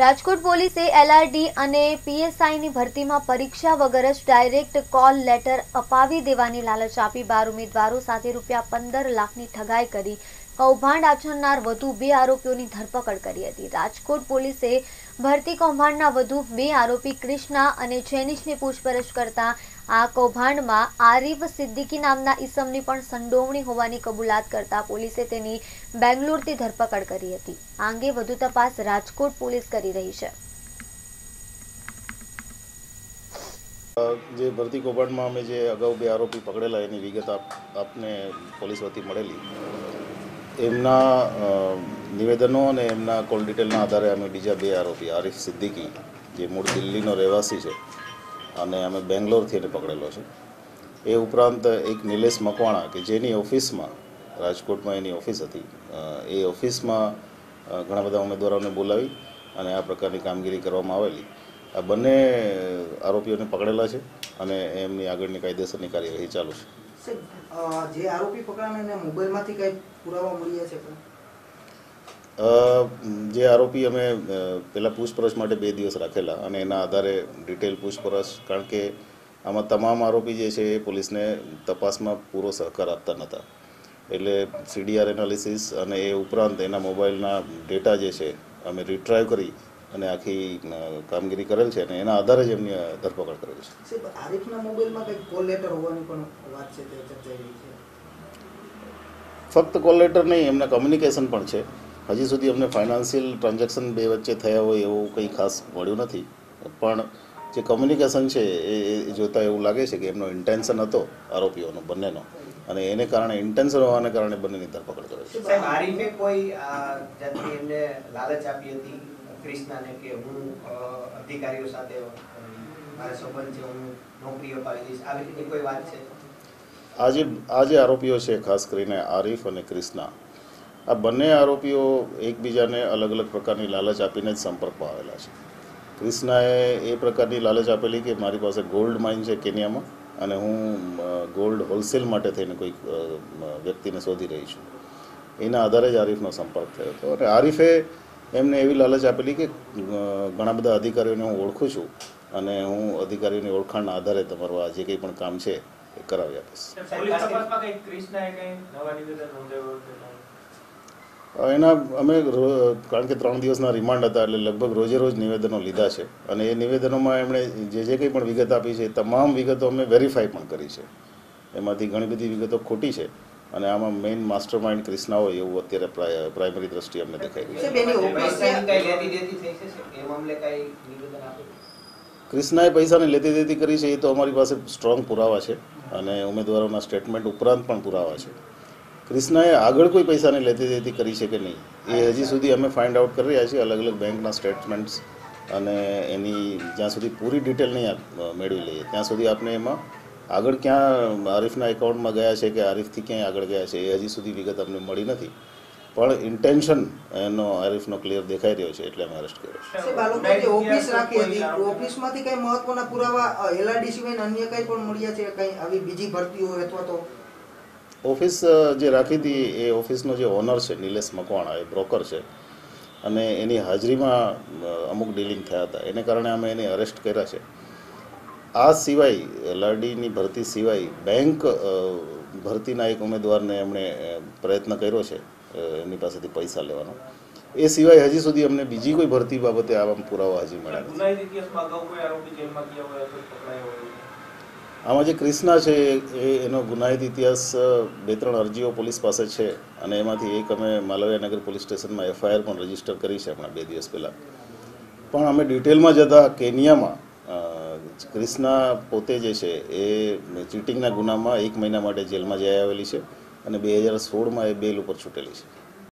રાજકોટ પોલીસે એલઆરડી અને પીએસઆઈની ભરતીમાં પરીક્ષા વગર જ ડાયરેક્ટ કોલ લેટર અપાવી દેવાની લાલચ આપી. બાર ઉમેદવારો સાથે રૂપિયા પંદર લાખની ઠગાઈ કરી. કૌભાંડ આચરનાર વધુ બે આરોપીઓની ધરપકડ કરી હતી. રાજકોટ પોલીસે ભરતી કૌભાંડના વધુ બે આરોપી કૃષ્ણા અને જેનિશની પૂછપરછ કરતા આ કૌભાંડમાં આરિફ સિદ્દીકી નામના ઈસમની પણ સંડોવણી હોવાની કબૂલાત કરતા પોલીસે તેની બેંગ્લોરથી ધરપકડ કરી હતી. આ અંગે વધુ તપાસ રાજકોટ પોલીસ કરી રહી છે. જે ભરતી કૌભાંડમાં અમે જે અગાઉ બે આરોપી પકડેલા, એની વિગત આપ, આપને પોલીસ વતી મળેલી. એમના નિવેદનો અને એમના કોલ ડિટેલના આધારે અમે બીજા બે આરોપી, આરિફ સિદ્દીકી, જે મૂળ દિલ્હીનો રહેવાસી છે, અને અમે બેંગ્લોરથી એને પકડેલો છે. એ ઉપરાંત એક નિલેશ મકવાણા કે જેની ઓફિસમાં, રાજકોટમાં એની ઓફિસ હતી. એ ઓફિસમાં ઘણા બધા ઉમેદવારોને બોલાવી અને આ પ્રકારની કામગીરી કરવામાં આવેલી. આ બંને આરોપીઓને પકડેલા છે અને એમની આગળની કાયદેસરની કાર્યવાહી ચાલુ છે. જે આરોપી પકડાણા એને મોબાઈલમાંથી કઈ પુરાવા મળ્યા છે પણ? જે આરોપી અમે પહેલાં પૂછપરછ માટે બે દિવસ રાખેલા અને એના આધારે ડિટેલ પૂછપરછ, કારણ કે આમાં તમામ આરોપી જે છે એ પોલીસને તપાસમાં પૂરો સહકાર આપતા નહોતા એટલે સીડીઆર એનાલિસિસ અને એ ઉપરાંત એના મોબાઈલના ડેટા જે છે, અમે રિટ્રાઈવ કરી અને આખી કામગીરી કરેલ છે અને એના આધારે જ એમની ધરપકડ કરેલ છે. સાહેબ, મોબાઈલમાં કઈ કોલ લેટર હોવાની પણ વાત છે તે ચર્ચાઈ રહી છે. ફક્ત કોલ લેટર નહીં એમના કમ્યુનિકેશન પણ છે. હજી સુધી અમને ફાઇનાન્શિયલ ટ્રાન્ઝેક્શન બે વચ્ચે થયા હોય એવું કંઈ ખાસ મળ્યું નથી. પણ જે કમ્યુનિકેશન છે એ એ જોતાં એવું લાગે છે કે એમનો ઇન્ટેન્શન હતો આરોપીઓનો બંનેનો. અને એને કારણે ઇન્ટેન્શન હોવાને કારણે બંનેની ધરપકડ કરે છે. કોઈ એમને લાલચ આપી હતી? ક્રિષ્નાને કે હું અધિકારીઓ સાથે મારા સંબંધ છે, હું નોકરી અપાવી દઈશ. આવી રીતની કોઈ વાત છે? આજે આ જે આરોપીઓ છે, ખાસ કરીને આરિફ અને ક્રિષ્ના આ બંને આરોપીઓ એકબીજાને અલગ અલગ પ્રકારની લાલચ આપીને જ સંપર્કમાં આવેલા છે. ક્રિષ્નાએ એ પ્રકારની લાલચ આપેલી કે મારી પાસે ગોલ્ડ માઇન છે કેન્યામાં અને હું ગોલ્ડ હોલસેલ માટે થઈને કોઈક વ્યક્તિને શોધી રહી છું. એના આધારે જ આરિફનો સંપર્ક થયો હતો. અને આરિફે એમને એવી લાલચ આપેલી કે ઘણા બધા અધિકારીઓને હું ઓળખું છું અને હું અધિકારીઓની ઓળખાણના આધારે તમારું આ જે કંઈ પણ કામ છે એ કરાવી આપીશ. એના અમે કારણ કે ત્રણ દિવસના રિમાન્ડ હતા એટલે લગભગ રોજે રોજ નિવેદનો લીધા છે. અને એ નિવેદનોમાં એમણે જે જે કંઈ પણ વિગત આપી છે તમામ વિગતો અમે વેરીફાઈ પણ કરી છે. એમાંથી ઘણી બધી વિગતો ખોટી છે. અને આમાં મેઇન માસ્ટર માઇન્ડ ક્રિષ્ના હોય એવું અત્યારે પ્રાય- પ્રાઇમરી દ્રષ્ટિએ અમને દેખાઈ રહ્યું છે સાહેબ, પૈસાની લેતી દેતી થઈ છે સાહેબ? એ મામલે કઈ નિવેદન આપ્યું ક્રિષ્નાએ પૈસાને લેતી દેતી કરી છે એ તો અમારી પાસે સ્ટ્રોંગ પુરાવા છે અને ઉમેદવારોના સ્ટેટમેન્ટ ઉપરાંત પણ પુરાવા છે. ક્રિષ્નાએ આગળ કોઈ પૈસાને લેતી દેતી કરી છે કે નહીં? એ હજી સુધી અમે ફાઇન્ડ આઉટ કરી રહ્યા છીએ અલગ અલગ બેંકના સ્ટેટમેન્ટ્સ અને એની જ્યાં સુધી પૂરી ડિટેલ નહીં આપ- મેળવી લઈએ ત્યાં સુધી આપણે એમાં આગળ ક્યાં આરિફના એકાઉન્ટમાં ગયા છે કે આરિફથી ક્યાંય આગળ ગયા છે એ હજી સુધી વિગત અમને મળી નથી. પણ ઇન્ટેન્શન એનો આરિફનો ક્લિયર દેખાઈ રહ્યો છે એટલે અમે અરેસ્ટ કર્યો છે. ઓફિસ રાખી હતી ઓફિસમાંથી કઈ મહત્વના પુરાવા એલઆરડી સિવાય અન્ય કઈ પણ મળ્યા છે? કઈ આવી બીજી ભરતીઓ અથવા તો? ઓફિસ જે રાખી હતી એ ઓફિસનો જે ઓનર છે નિલેશ મકવાણા એ બ્રોકર છે. અને એની હાજરીમાં અમુક ડીલિંગ થયા હતા. એને કારણે અમે એને અરેસ્ટ કર્યા છે. આ સિવાય એલઆરડીની ભરતી સિવાય બેંક ભરતીના એક ઉમેદવારને એમણે પ્રયત્ન કર્યો છે એમની પાસેથી પૈસા લેવાનો. એ સિવાય હજી સુધી અમને બીજી કોઈ ભરતી બાબતે આવા પુરાવા હજી મળ્યા નથી. આમાં જે ક્રિષ્ના છે એ એનો ગુનાહિત ઇતિહાસ બે ત્રણ અરજીઓ પોલીસ પાસે છે અને એમાંથી એક અમે માલવ્યાનગર પોલીસ સ્ટેશનમાં એફઆઈઆર પણ રજિસ્ટર કરી છે હમણાં બે દિવસ પહેલાં. પણ અમે ડિટેલમાં જતા કેનિયામાં ક્રિષ્ના પોતે જે છે એ ચીટિંગના ગુનામાં એક મહિના માટે જેલમાં જઈ આવેલી છે અને બે હજાર સોળમાં એ બેલ ઉપર છૂટેલી છે.